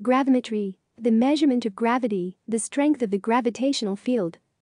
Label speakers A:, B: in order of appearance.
A: Gravimetry, the measurement of gravity, the strength of the gravitational field,